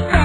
Bye.